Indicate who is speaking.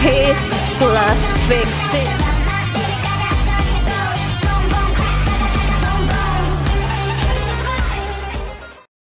Speaker 1: Peace plus victim.